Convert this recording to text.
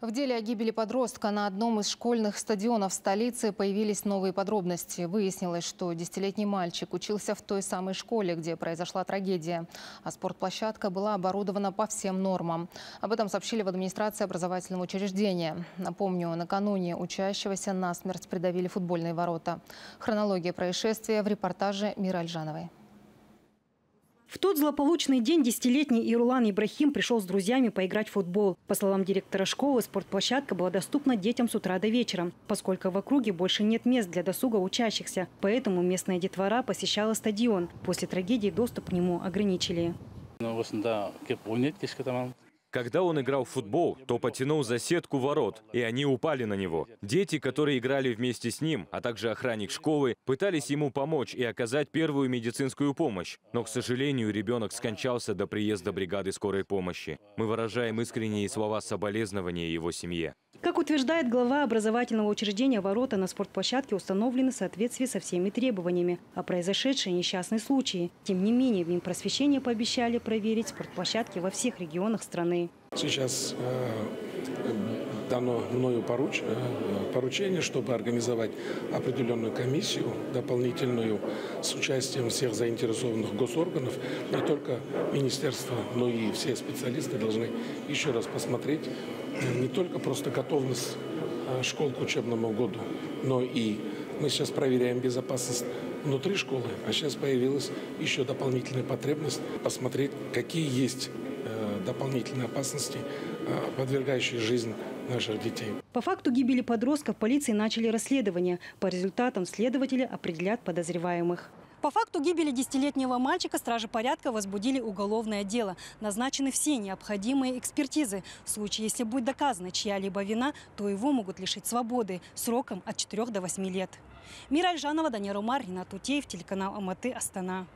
В деле о гибели подростка на одном из школьных стадионов столицы появились новые подробности. Выяснилось, что десятилетний мальчик учился в той самой школе, где произошла трагедия. А спортплощадка была оборудована по всем нормам. Об этом сообщили в администрации образовательного учреждения. Напомню, накануне учащегося насмерть придавили футбольные ворота. Хронология происшествия в репортаже Мира Альжановой. В тот злополучный день десятилетний Ирулан Ибрахим пришел с друзьями поиграть в футбол. По словам директора школы, спортплощадка была доступна детям с утра до вечера, поскольку в округе больше нет мест для досуга учащихся. Поэтому местная детвора посещала стадион. После трагедии доступ к нему ограничили. Когда он играл в футбол, то потянул за сетку ворот, и они упали на него. Дети, которые играли вместе с ним, а также охранник школы, пытались ему помочь и оказать первую медицинскую помощь. Но, к сожалению, ребенок скончался до приезда бригады скорой помощи. Мы выражаем искренние слова соболезнования его семье. Как утверждает глава образовательного учреждения, ворота на спортплощадке установлены в соответствии со всеми требованиями, а произошедшие несчастные случаи. Тем не менее, в Минпросвещение пообещали проверить спортплощадки во всех регионах страны. Сейчас э, дано мною поруч, э, поручение, чтобы организовать определенную комиссию дополнительную с участием всех заинтересованных госорганов. Не только министерство, но и все специалисты должны еще раз посмотреть не только просто готовность э, школ к учебному году, но и мы сейчас проверяем безопасность внутри школы, а сейчас появилась еще дополнительная потребность посмотреть, какие есть э, дополнительные опасности, э, подвергающие жизнь наших детей. По факту гибели подростков полиции начали расследование. По результатам следователи определят подозреваемых. По факту гибели десятилетнего мальчика стражи порядка возбудили уголовное дело. Назначены все необходимые экспертизы. В случае, если будет доказана чья-либо вина, то его могут лишить свободы сроком от 4 до 8 лет. Мира Альжанова, Даня Румар, Ринат Утеев, телеканал Аматы, Астана.